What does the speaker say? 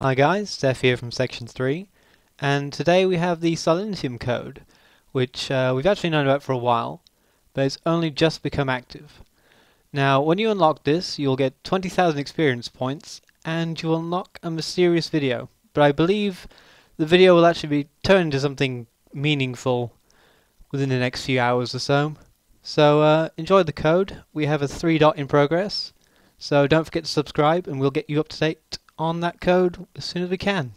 Hi guys, Steph here from section 3 and today we have the Silentium code which uh, we've actually known about for a while but it's only just become active. Now when you unlock this you'll get 20,000 experience points and you will unlock a mysterious video but I believe the video will actually be turned into something meaningful within the next few hours or so. So uh, enjoy the code, we have a 3 dot in progress so don't forget to subscribe and we'll get you up to date on that code as soon as we can.